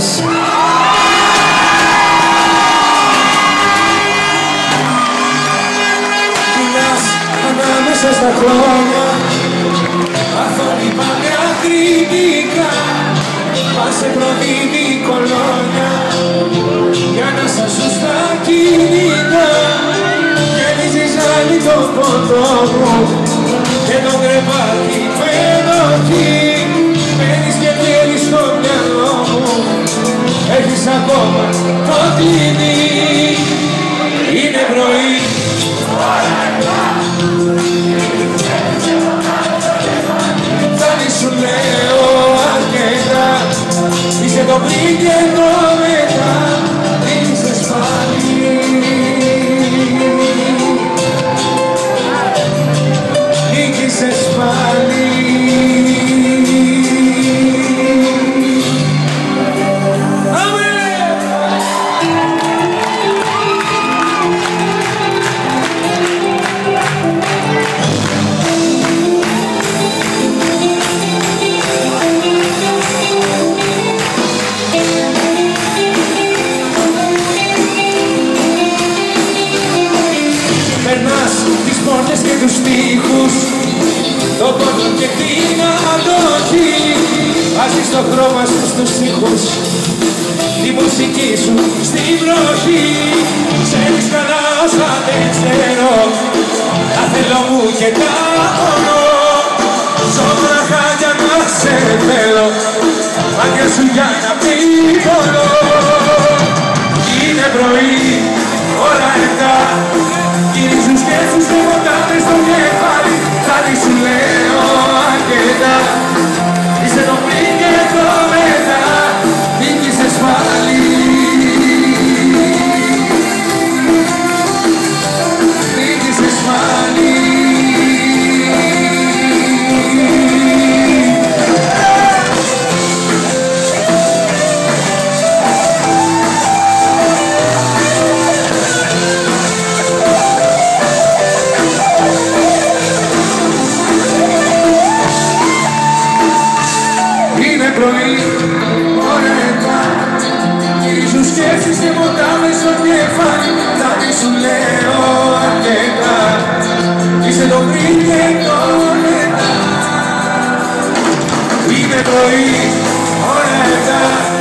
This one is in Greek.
σας. Μιλάς ανάμεσα στα χρόνια. Αθώνει πάνε ακριτικά Μας σε προδίδει κολόνια. Για να σας σου στα κινητά Γέμιζες άλλη το πόντο μου. Και το κρεβάτι Padine Βάζεις το χρώμα σου στους ήχους. Τη μουσική σου στην βροχή. Ξέρεις καλά όσα δεν ξέρω. Τα θέλω μου και τα πονώ Σώμα χάλια να σε θέλω. Μάτια σου για να μην μπορώ Είναι πρωί, ώρα επτά Γυρίζουν σκέψεις και ποτάμες στο κεφάλι. Κάτι σου λέω Είναι πρωί, ώρα